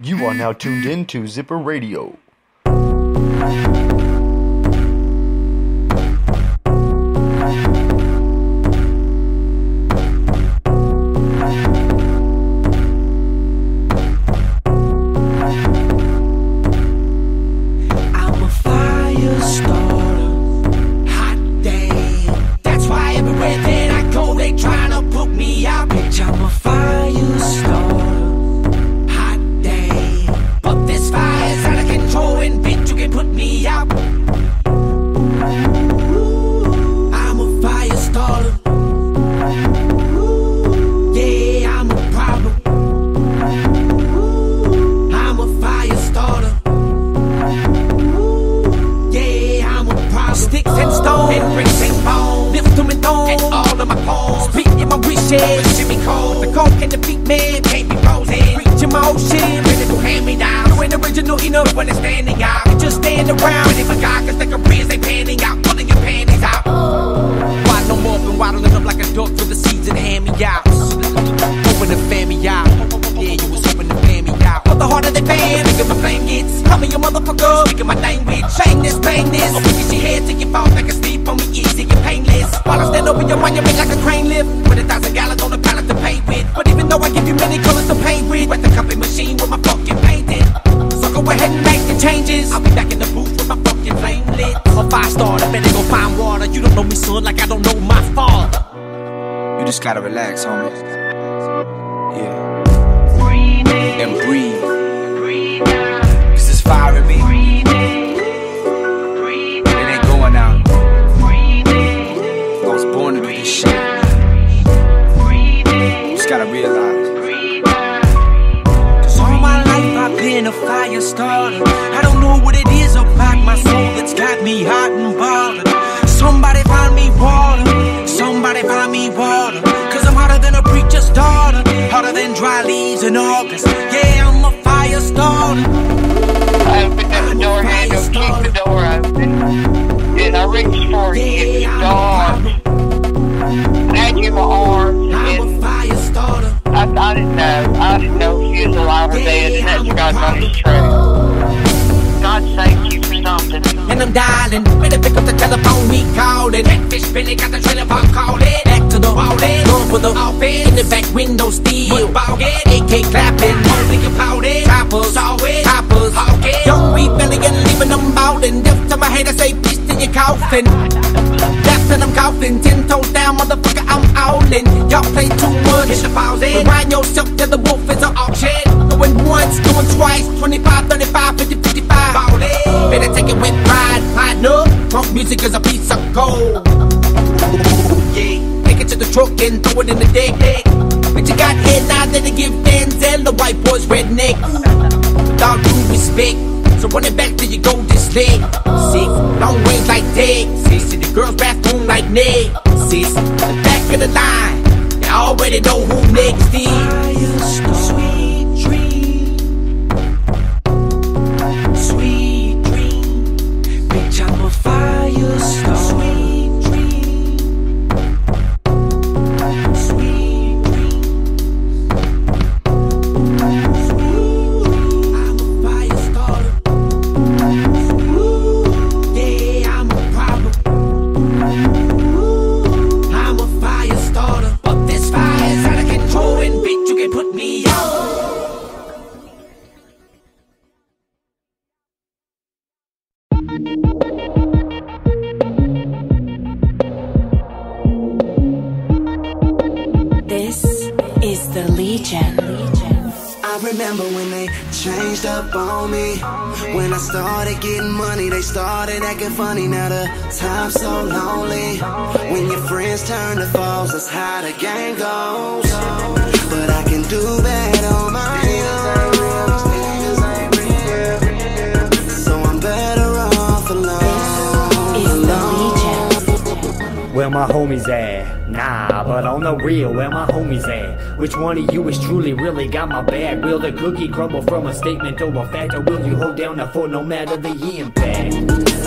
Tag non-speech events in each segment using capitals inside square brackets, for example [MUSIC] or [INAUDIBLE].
You are now tuned in to Zipper Radio. Speaking my wishes, wishing me cold. The cold can defeat me, can't be frozen. Reaching my ocean, ready to hand me down. You ain't original enough when it's standing out. You just stand around, ready for God, cause the careers they panning out, pulling your panties out. Why no more been waddling up like a duck for the seeds and hand me out? Hoping to fan me out. Yeah, you was hoping to fan me out. But the harder they fan, bigger my flame gets. Me a motherfucker, speaking my language. Shame this, pain this. Push your head till you fall back and sleep gotta relax, homie. Reached for you, it was gone. I had you my arms, and a fire starter. I, I didn't know. I didn't know if you was alive or dead, and that's God's honest truth. God saved you for something. And I'm dialing, better pick up the telephone, we calling. Catfish Billy got the trailer park calling. Back to the wall, going for the offense. In the back window, still ball head. AK clapping, only applauding. Choppers, saw it, choppers, hawking. Young weed belly Death till I'm coughing, ten toes down, motherfucker, I'm all in. Y'all play too much, hit the pause in. Remind yourself that the wolf is an auction. Going once, going twice, 25, 35, 50, 55. Ballin'. Better take it with pride, partner. Punk music is a piece of gold. Yeah, take it to the truck and throw it in the deck. But you got head now that they give Denzel the white boys redneck. All due respect, so run it back till you go this leg. Sick, long range like Dick. Sis, in the girls' bathroom like Nick. Sis, the back of the line, you already know who next is. Legion. I remember when they changed up on me. When I started getting money, they started acting funny. Now the time's so lonely. When your friends turn to foes, that's how the game goes. But I can do that on my own. So I'm better off alone. Is the Legion. Where my homies at? Nah, but on the real, where my homies at? Which one of you is truly really got my back? Will the cookie crumble from a statement a fact? Or will you hold down the fort no matter the impact?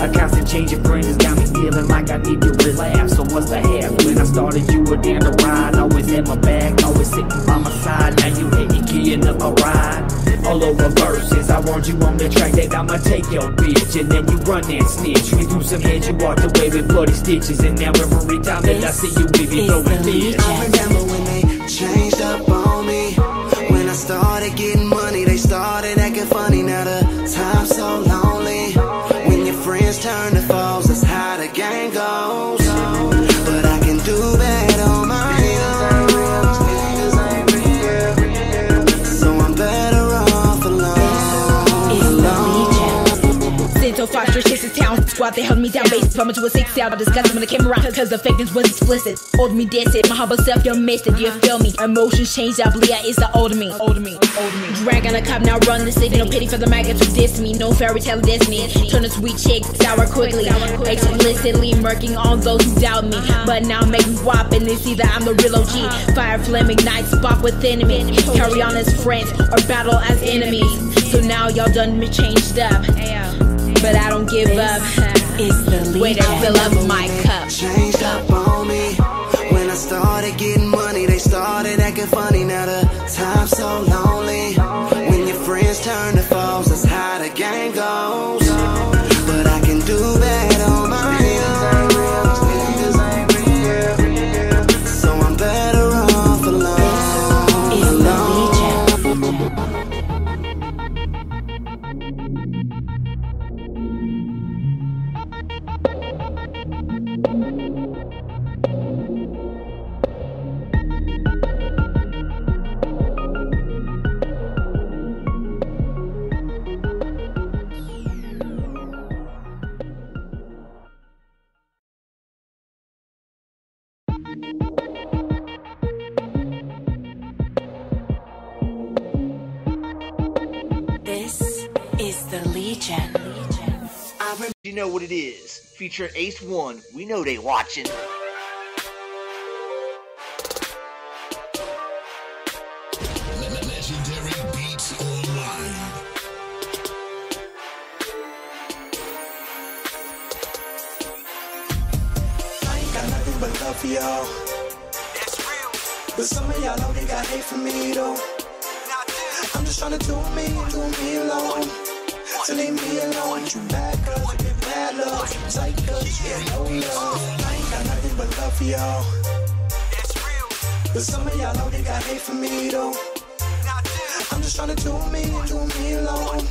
A constant change of friends got me feeling like I need to relax. So what's the half? When I started, you were down the ride. Always had my back, always sitting by my side. Now you hate me, keying up a ride. all over verses. I warned you on the track that I'ma take your bitch, and then you run that snitch. We threw some hands, you walked away with bloody stitches, and now every time that I see you, we Is throwing the. I remember when they changed up on me. When I started getting money, they started acting funny. Now the time's so squad, they held me down base. Put me to a six out, I discussed when it came around, cause the fakeness was explicit. Old me dead set, my humble self, you missed it, you feel me? Emotions changed, I believe it's the old me. Old me, old me. Drag on the cop, now run the city. No pity for the maggots who diss me, no fairy tale destiny. Turn a sweet chick sour quickly. Explicitly murking all those who doubt me. But now make me whop, and it's either I'm the real OG. Fire flame ignites, spark with enemies. Carry on as friends or battle as enemies. So now y'all done me changed up. But I don't give up. Is the Way to fill up my cup. changed up on me. When I started getting money, they started acting funny. Now the time's so lonely. The Legion. I remember you know what it is. Feature Ace One. We know they watching. Legendary Beats Online. I ain't got nothing but love for y'all. But some of y'all know they got hate for me though. I'm just trying to do me, do me alone. So leave me alone. You you get bad love. You tight you get no love. I ain't got nothing but love for y'all. But some of y'all know they got hate for me though. I'm just trying to do me, do me alone.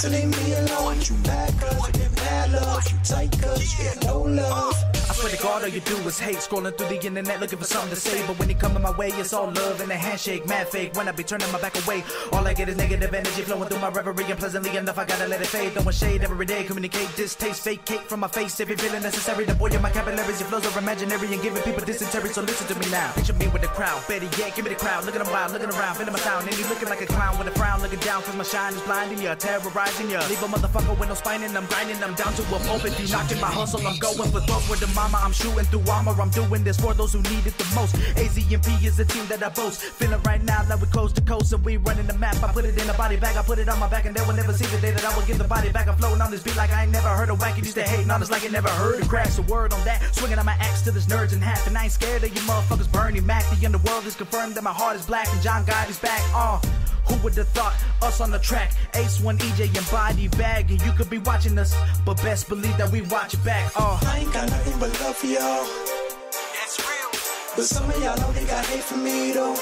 So leave me alone. You you get bad love. You tight you get no love. Swear to God, all you do is hate. Scrolling through the internet looking for something to say. But when you come in my way, it's all love and a handshake, mad fake. When I be turning my back away, all I get is negative energy flowing through my reverie. And pleasantly enough, I gotta let it fade. Throwing shade every day, communicate distaste, fake cake from my face. If you feeling necessary, the boy in my capillaries, your flows are imaginary and giving people dysentery. So listen to me now. Picture me with the crowd, Betty, yeah, give me the crowd. Looking wild, looking around, feeling my sound. And you looking like a clown with a frown, looking down, cause my shine is blinding you, terrorizing you. Leave a motherfucker with no spine and I'm grinding them down to a pulp. If you knocking my hustle, I'm going for throats with the mama. I'm shooting through armor. I'm doing this for those who need it the most. AZMP is the team that I boast. Feeling right now like we close to coast and we running the map. I put it in a body bag, I put it on my back, and they will never see the day that I will give the body back. I'm floating on this beat like I ain't never heard a whack. Used to hating on us like you never heard cracks. A word on that. Swinging on my axe to this nerds in half, and I ain't scared of you motherfuckers burning Mac. The underworld is confirmed that my heart is black, and John God is back. Uh. Who would have thought us on the track? Ace One, EJ, and Body Bag, and you could be watching us, but best believe that we watch it back. Uh. I ain't got nothing but love for y'all. That's real. But some of y'all know they got hate for me though.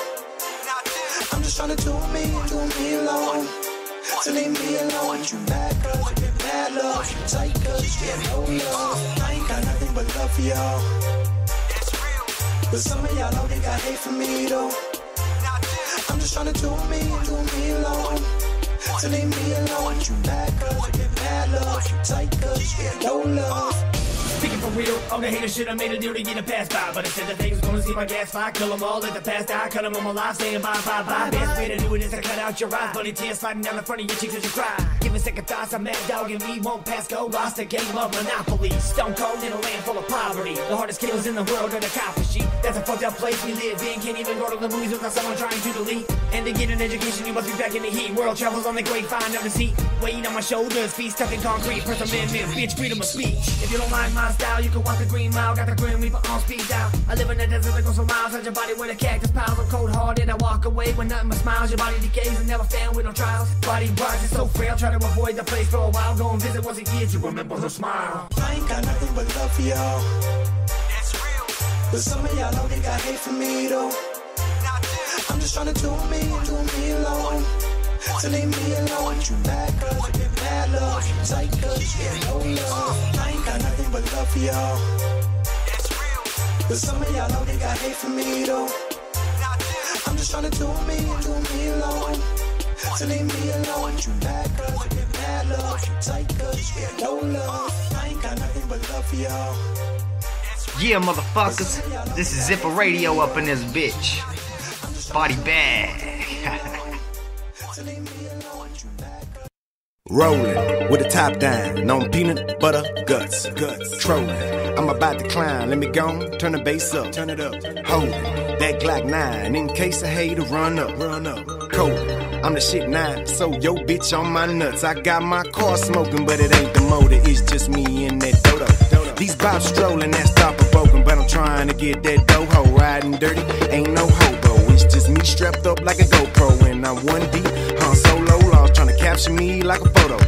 I'm just trying to do me, do me alone. So leave me alone. You bad girls, you get bad love. You tight girls, you get no love. I ain't got nothing but love for y'all. That's real. But some of y'all know they got hate for me though. Just trying to do me, do me alone. So leave me alone. You bad girls, you get bad love. You tight girls, you get no love. Speaking for real, all the hater shit I made a deal to get a pass by. But instead the things gonna see my gas fire, kill them all, let the past die, cut them on my life, saying bye bye bye. Best way to do it is to cut out your eyes, bunny tears sliding down the front of your cheeks as you cry. Giving second thoughts, I'm mad dog and we won't pass go. Lost the game of Monopoly, stone cold in a land full of poverty. The hardest killers in the world are the copper sheet. That's a fucked up place we live in. Can't even go to the movies without someone trying to delete. And to get an education, you must be back in the heat. World travels on the great find of the seat. Weighing on my shoulders, feet stuck in concrete. First Amendment, bitch, freedom of speech. If you don't like my style. You can walk the green mile, got the grim reaper on speed dial. I live in the desert that goes for miles, touch your body with a cactus piles. I'm cold hearted, I walk away with nothing but smiles. Your body decays and never fail with no trials. Body rocks, it's so frail, try to avoid the place for a while. Go and visit once a year to remember her smile. I ain't got nothing but love for y'all. That's real. But some of y'all know they got hate for me though. I'm just trying to do me and do me alone. So leave me alone. You mad cause you get mad love. You tight cause you get no love. I ain't got nothing but love for y'all. That's real. But some of y'all know they got hate for me though. I'm just trying to do me do me alone. So leave me alone. You mad cause you get mad love. You tight cause you get no love. I ain't got nothing but love for y'all. Yeah, motherfuckers. This is Zipper Radio up in this bitch. Body bag. [LAUGHS] Rolling with the top down on peanut butter guts. Guts. Trolling. I'm about to climb. Let me go. Turn the bass up. Turn it up. Holding that Glock 9 in case I hate to run up. Run up. Cold. I'm the shit nine. So yo bitch on my nuts. I got my car smoking, but it ain't the motor. It's just me and that dodo. These bops strolling, that's thought provoking, but I'm trying to get that doho riding dirty. Ain't no hobo. It's just me strapped up like a GoPro, and I'm one deep. Huh, solo to capture me like a photo.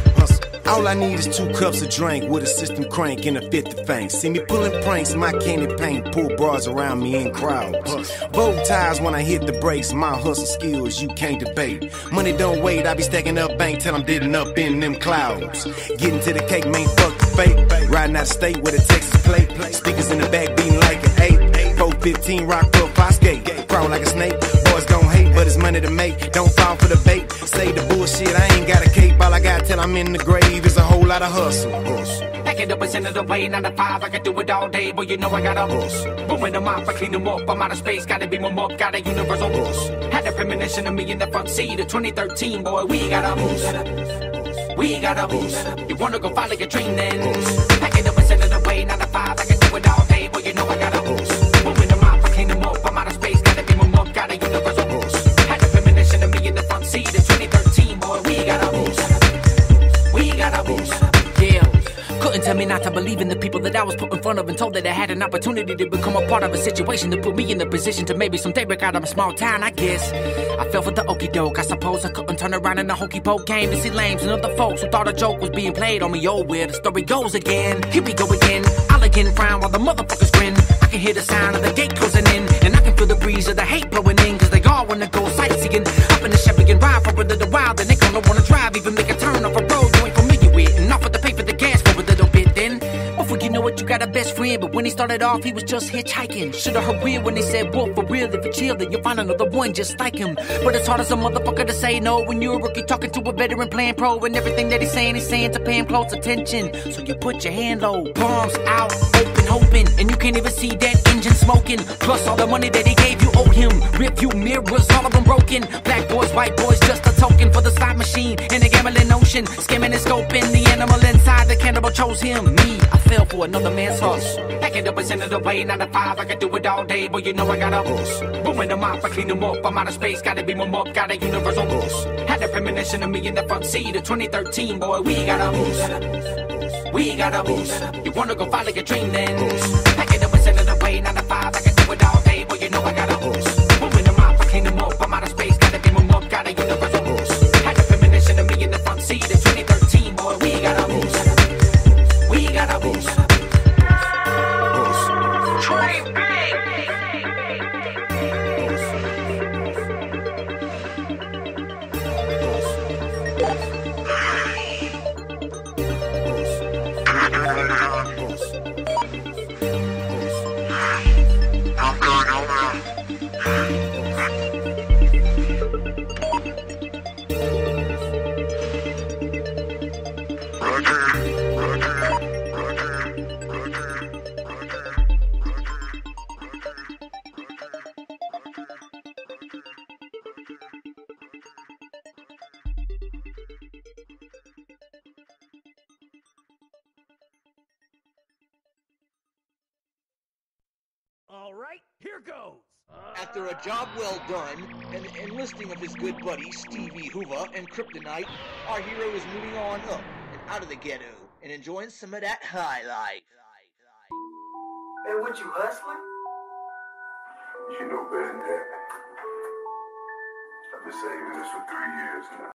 All I need is two cups of drink with a system crank and a fifth of faint. See me pulling pranks, my candy paint, pull bras around me in crowds. Bow ties when I hit the brakes, my hustle skills you can't debate. Money don't wait, I be stacking up bank till I'm digging up in them clouds. Getting to the cake, man, fuck the fake. Riding out of state with a Texas plate. Speakers in the back beating like an eight. 415 rock up, I skate. Crawl like a snake. Boys gon' hate, but it's money to make. Don't fall for the bait. Say the bullshit, I ain't got a cape. All I got till I'm in the grave is a whole lot of hustle. hustle. Back it up and send it away, 9 to 5, I can do it all day, but you know I got a boost. Booming them up, I clean them up, I'm out of space, gotta be them up, got a universal boost. Had a premonition of me in the front seat of 2013, boy, we got a boost. We got a boost. You wanna go follow your dream then? Back it up and send it away, 9 to 5, I can do it all me not to believe in the people that I was put in front of and told that I had an opportunity to become a part of a situation to put me in the position to maybe someday break out of a small town, I guess. I fell for the okey doke. I suppose I couldn't turn around in a hokey poke. Came to see lames and other folks who thought a joke was being played on me. Oh, where the story goes again. Here we go again. I'll again frown while the motherfuckers grin. I can hear the sound of the gate closing in. And I can feel the breeze of the hate blowing in. Cause they all wanna go sightseeing. Up in the Chevy and ride for a little while. Then they gonna wanna drive, even make But when he started off, he was just hitchhiking. Should've heard real when they said, Wolf, for real, if you chill, then you'll find another one just like him. But it's hard as a motherfucker to say no when you're a rookie talking to a veteran playing pro. And everything that he's saying, he's saying to pay him close attention. So you put your hand low, palms out, open, hoping. And you can't even see that engine smoking. Plus all the money that he gave you owed him. You mirrors, all of them broken. Black boys, white boys, just a token for the slot machine. In the gambling ocean, skimming and scoping. The animal inside, the cannibal chose him. Me, I fell for another man's hustle. Back it up and send it away, 9 to 5, I can do it all day, but you know I got a boost. Booming them up, I clean them up, I'm out of space, gotta be them up, got a universal boost. Had a premonition of me in the front seat of 2013, boy, we got a boost. We got a boost. You wanna go follow your dream then? Right, here goes. After a job well done and the enlisting of his good buddy Stevie Hoover and Kryptonite, our hero is moving on up and out of the ghetto and enjoying some of that high life. Hey, what you hustling? You know better than that. I've been saving this for three years now.